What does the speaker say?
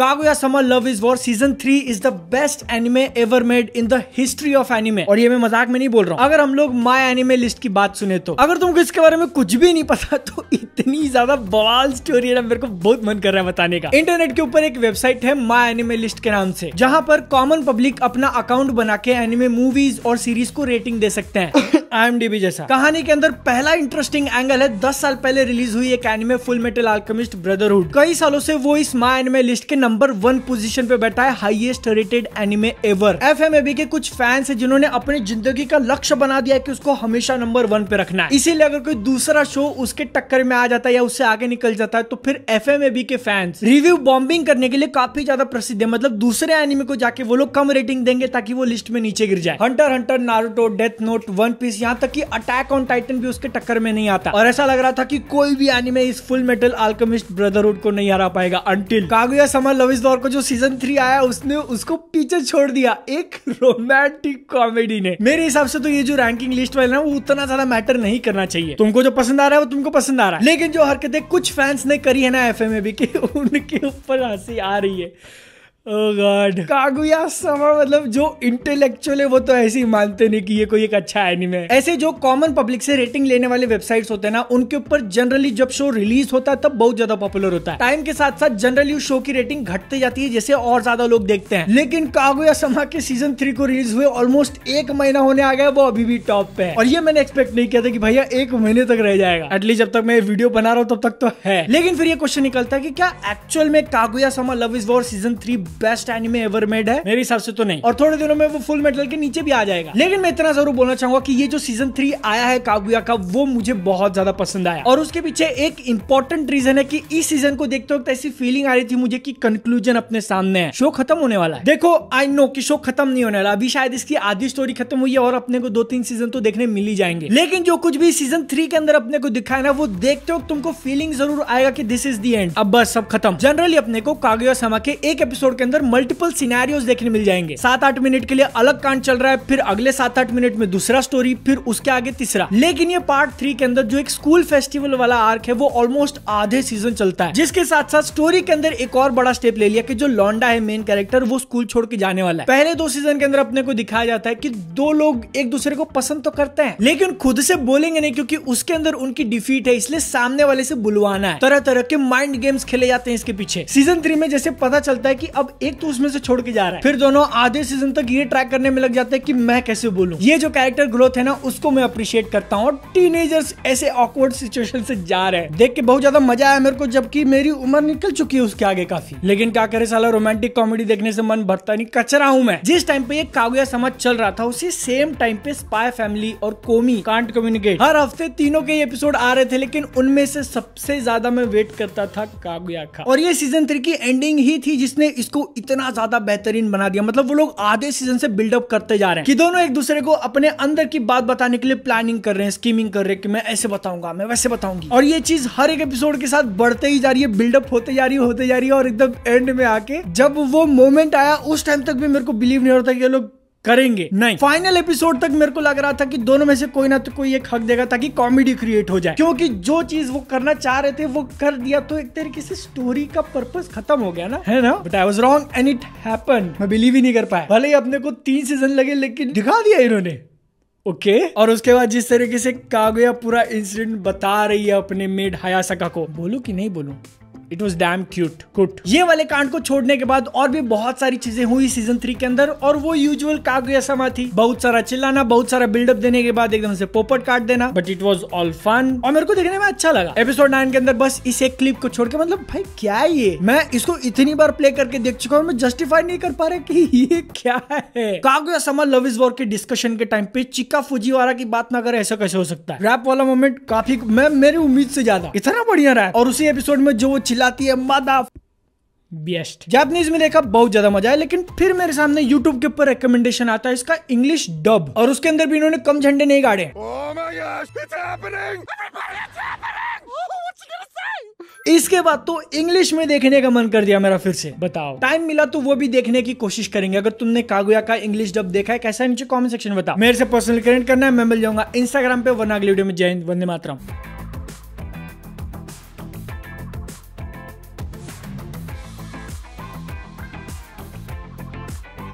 Kaguya sama love is war season three is the best anime ever made in the history of anime और ये मैं मज़ाक में नहीं बोल रहा हूँ। अगर हम लोग माई एनिमे लिस्ट की बात सुने तो। अगर तुमको इसके बारे में कुछ भी नहीं पता तो इतनी ज़्यादा बवाल स्टोरी है मेरे को बहुत मन कर रहा है बताने का। इंटरनेट के ऊपर एक वेबसाइट है माई एनिमे लिस्ट के नाम से, जहाँ पर कॉमन पब्लिक अपना अकाउंट बना के एनिमे मूवीज़ और सीरीज़ को रेटिंग दे सकते हैं। आई जैसा। कहानी के अंदर पहला इंटरेस्टिंग एंगल है, दस साल पहले रिलीज़ हुई एक anime full metal alchemist brotherhood कई सालों से वो इस माई एनिमे लिस्ट के नंबर वन पोजीशन पे बैठा है highest rated anime ever FMAB के कुछ फैंस है जिन्होंने अपनी ज़िंदगी का लक्ष्य बना दिया कि उसको हमेशा नंबर वन पे रखना है। इसीलिए अगर कोई दूसरा शो उसके टक्कर में आ जाता है या उससे आगे निकल जाता है तो फिर FMAB के फैंस रिव्यू बॉम्बिंग करने के लिए काफ़ी ज़्यादा प्रसिद्ध है मतलब दूसरे एनिमे को जाके वो लोग कम रेटिंग देंगे ताकि वो लिस्ट में नीचे गिर जाए। Hunter hunter Naruto death note one piece यहाँ तक कि अटैक ऑन टाइटन भी उसके टक्कर में नहीं आता। और ऐसा लग रहा था कि कोई भी एनिमे इस फुल मेटल आल्केमिस्ट ब्रदरहुड को नहीं हरा पाएगा अंटिल कागुया समर लव दौर को जो सीज़न थ्री आया, उसने उसको पीछे छोड़ दिया, एक रोमांटिक कॉमेडी ने। मेरे हिसाब से तो ये जो रैंकिंग लिस्ट वाले ना वो उतना ज़्यादा मैटर नहीं करना चाहिए। तुमको जो पसंद आ रहा है, वो तुमको पसंद आ रहा है। लेकिन जो हरकतें कुछ फैंस ने करी है ना एफ़ एम भी, की उनके ऊपर हँसी आ रही है। Oh कागुया मतलब जो इंटेलेक्चुअल है, वो तो ऐसे ही मानते नहीं कि ये कोई एक अच्छा एनिमे है। ऐसे जो कॉमन पब्लिक से रेटिंग लेने वाले वेबसाइट्स होते हैं ना, उनके ऊपर जनरली जब शो रिलीज़ होता है, तब बहुत ज़्यादा पॉपुलर होता है। टाइम के साथ साथ जनरली उस शो की रेटिंग घटते जाती है, जैसे और ज़्यादा लोग देखते हैं। लेकिन कागुया समा के सीज़न थ्री को रिलीज़ हुए ऑलमोस्ट एक महीना होने आ गया वो अभी भी टॉप पे है। और ये मैंने एक्सपेक्ट नहीं किया था कि भैया एक महीने तक रह जाएगा। एटलीस्ट जब तक मैं वीडियो बना रहा हूँ, तब तक तो है। लेकिन फिर ये क्वेश्चन निकलता है कि क्या एक्चुअल में Kaguya sama love is war season three best anime ever made है। मेरे हिसाब से तो नहीं। और थोड़े दिनों में वो फुल मेटल के नीचे भी आ जाएगा। लेकिन मैं इतना ज़रूर बोलना चाहूँगा कि ये जो सीज़न थ्री आया है कागुया का वो मुझे बहुत ज़्यादा पसंद आया। और उसके पीछे एक इंपॉर्टेंट रीजन है कि इस सीज़न को देखते वक्त ऐसी फीलिंग आ रही थी मुझे कि कंक्लूजन अपने सामने है। शो खत्म होने वाला है। देखो आई नो की शो खत्म नहीं होने वाला। अभी शायद इसकी आधी स्टोरी खत्म हुई है और अपने को दो तीन सीज़न तो देखने मिल ही जाएँगे। लेकिन जो कुछ भी सीज़न थ्री के अंदर अपने को दिखाया ना वो देखते वक्त तुमको फीलिंग ज़रूर आएगा कि दिस इज़ दी एंड अब बस सब खत्म। जनरली अपने को कागुया समा के एक एपिसोड के अंदर मल्टीपल सिनेरियोस देखने मिल जाएँगे। सात आठ मिनट के लिए अलग कांड चल रहा है, फिर अगले सात आठ मिनट में दूसरा स्टोरी फिर उसके आगे तीसरा। लेकिन ये पार्ट थ्री के अंदर जो एक स्कूल फेस्टिवल वाला आर्क है, वो ऑलमोस्ट आधे सीज़न चलता है। जिसके साथ साथ स्टोरी के अंदर एक और बड़ा स्टेप ले लिया कि जो लॉन्डा है मेन कैरेक्टर वो स्कूल छोड़ के जाने वाला है। पहले दो सीज़न के अंदर अपने को दिखाया जाता है कि दो लोग एक दूसरे को पसंद तो करते हैं, लेकिन खुद से बोलेंगे नहीं क्योंकि उसके अंदर उनकी डिफीट है, इसलिए सामने वाले से बुलवाना है। तरह तरह के माइंड गेम्स खेले जाते हैं इसके पीछे। सीज़न थ्री में जैसे पता चलता है कि अब एक तो उसमें से छोड़ के जा रहा है। फिर दोनों आधे सीज़न तक ये ट्रैक करने में लग जाते हैं कि मैं कैसे बोलूँ? ये जो कैरेक्टर ग्रोथ है ना, उसको मैं अप्रिशिएट करता हूँ। टीनेजर्स ऐसे ऑकवर्ड सिचुएशन से जा रहे हैं। देख के बहुत ज़्यादा मज़ा आया मेरे को, जबकि मेरी उम्र निकल चुकी है उसके आगे काफ़ी। लेकिन क्या करे साला रोमांटिक कॉमेडी देखने से मन भरता नहीं, कचरा हूँ मैं। जिस टाइम पे ये कागुया समझ चल रहा था, उसी सेम टाइम पे स्पाई फैमिली और कोमी कांट कम्युनिकेट हर हफ़्ते तीनों के एपिसोड आ रहे थे, लेकिन उनमें से सबसे ज़्यादा मैं वेट करता था कागुया का। और ये सीज़न थ्री की एंडिंग ही थी जिसने इसको इतना ज़्यादा बेहतरीन बना दिया। मतलब वो लोग आधे सीज़न से बिल्डअप करते जा रहे हैं। कि दोनों एक दूसरे को अपने अंदर की बात बताने के लिए प्लानिंग कर रहे हैं स्कीमिंग कर रहे हैं कि मैं ऐसे बताऊँगा, मैं वैसे बताऊँगी। और ये चीज़ हर एक एपिसोड के साथ बढ़ते ही जा रही है बिल्डअप होते जा रही है, होते जा रही है, और एकदम एंड में आके जब वो मोमेंट आया, उस टाइम तक भी मेरे को बिलीव नहीं होता कि ये लोग करेंगे। नहीं। फाइनल एपिसोड तक मेरे को लग रहा था कि दोनों में से कोई ना तो कोई एक हक देगा ताकि कॉमेडी क्रिएट हो जाए। क्योंकि जो चीज़ वो करना चाह रहे थे वो कर दिया तो एक तरीके से स्टोरी का पर्पस खत्म हो गया ना। है ना? But I was wrong and it happen मैं बिलीव ही नहीं कर पाया। भले ही अपने को तीन सीज़न लगे लेकिन दिखा दिया इन्होंने। Okay okay. और उसके बाद जिस तरीके से कागुया पूरा इंसिडेंट बता रही है अपने मेड हयासका को। बोलू कि नहीं बोलू? इट वॉज़ डैम क्यूट कुट ये वाले कांड को छोड़ने के बाद और भी बहुत सारी चीज़ें हुई सीज़न थ्री के अंदर और वो यूजुअल कागुया समा थी। बहुत सारा चिल्लाना, बहुत सारा बिल्डअप देने के बाद एकदम से पोपट काट देना। But it was all fun और मेरे को देखने में अच्छा लगा। एपिसोड नाइन के अंदर बस इस एक क्लिप को छोड़ के मतलब भाई, क्या है ये? मैं इसको इतनी बार प्ले करके देख चुका हूँ, मैं जस्टिफाई नहीं कर पा रहा कि ये क्या है। Kaguya sama love is war के डिस्कशन के टाइम पे चिका फुजीवारा की बात ना करे, ऐसा कैसे हो सकता है? रैप वाला मोमेंट काफ़ी, मैं, मेरी उम्मीद से ज़्यादा। इतना बढ़िया रहा है और उसी एपिसोड में जो वो चिल्लाती है मादा बेस्ट जापानीज में देखा बहुत ज़्यादा मज़ा है लेकिन फिर मेरे सामने YouTube के ऊपर रिकमेंडेशन आता है इसका इंग्लिश डब और उसके अंदर भी इन्होंने कम झंडे नहीं गाड़े इसके बाद तो इंग्लिश में देखने का मन कर दिया मेरा फिर से। बताओ। टाइम मिला तो वो भी देखने की कोशिश करेंगे। अगर तुमने कागुया का इंग्लिश डब देखा है कैसा है नीचे कमेंट सेक्शन में बताओ। मेरे से पर्सनल करेंट करना है मैं मिल जाऊँगा इंस्टाग्राम पे वरना अगली वीडियो में जय हिंद वंदे मातरम।